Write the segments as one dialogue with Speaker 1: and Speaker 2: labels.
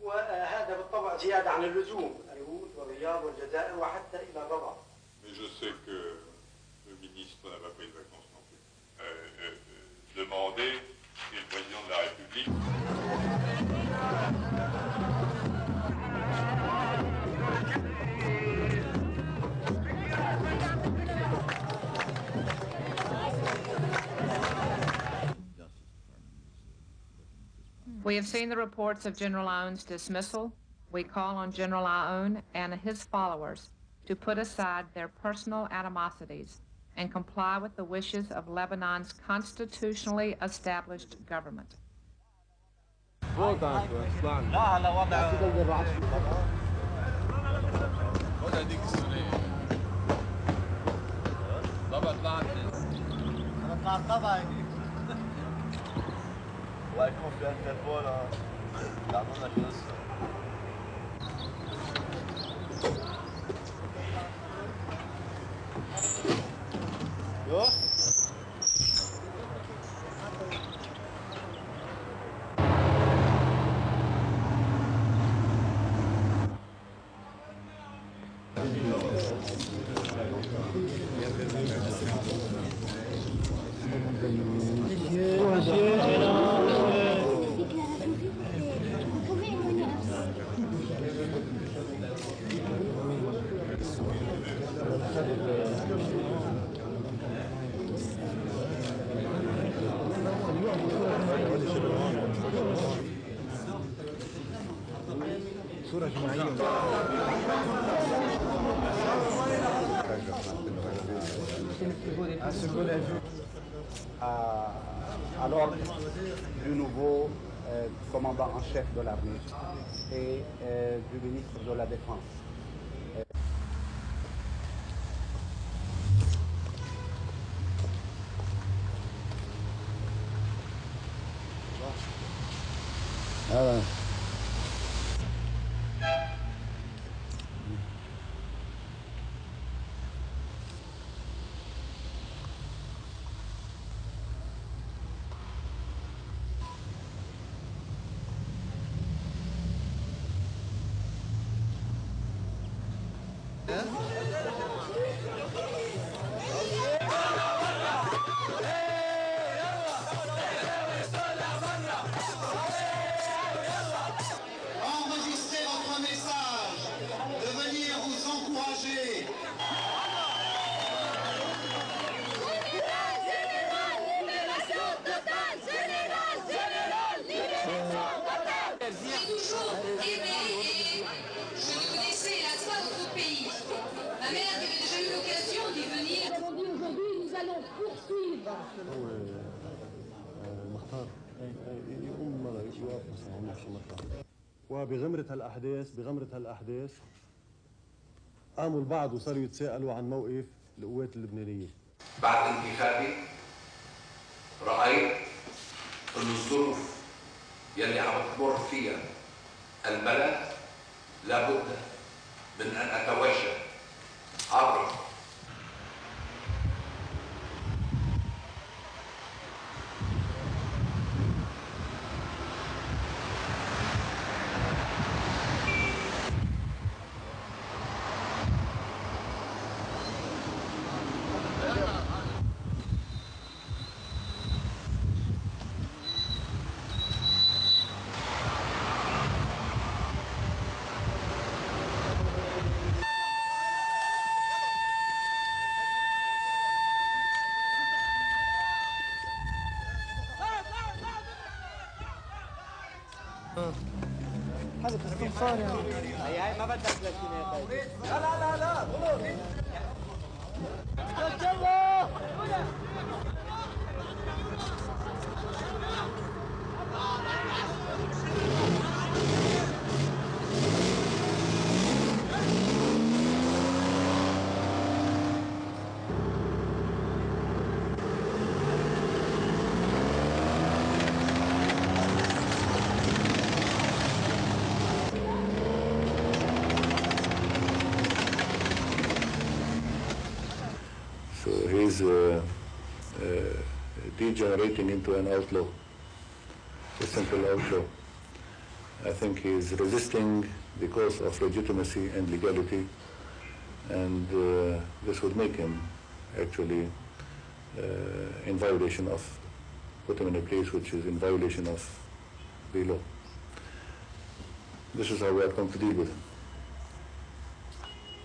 Speaker 1: وهذا بالطبع زيادة عن اللزوم اليهود والرياض والجزائر وحتى إلى
Speaker 2: الرباط
Speaker 3: We have seen the reports of General Aoun's dismissal. We call on General Aoun and his followers to put aside their personal animosities and comply with the wishes of Lebanon's constitutionally established government.
Speaker 4: Weil Live-Konferenz der Vorder. Da haben wir das.
Speaker 5: À, à l'ordre du nouveau euh, commandant en chef de l'armée et euh, du ministre de la Défense.
Speaker 6: 네.
Speaker 7: وبغمرة هالأحداث بغمرة هالأحداث قاموا البعض وصاروا يتساءلوا عن موقف القوات اللبنانية.
Speaker 8: بعد انتخابي رأيت أن الظروف يلي عم تمر فيها البلد لابد من أن أتوجه
Speaker 1: هذا
Speaker 9: باستنصار uh, degenerating into an outlaw, a simple outlaw. I think he is resisting because of legitimacy and legality, and uh, this would make him actually uh, in violation of, put him in a place which is in violation of the law. This is how we are going to deal with him.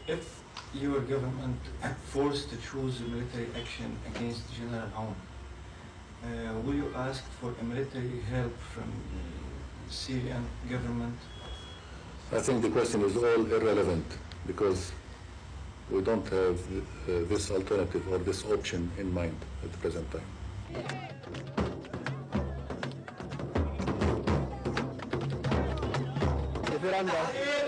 Speaker 10: If your government forced to choose a military action against General Aoun, uh, will you ask for a military help from the Syrian government?
Speaker 9: I think the question is all irrelevant because we don't have uh, this alternative or this option in mind at the present time.
Speaker 5: Referendum.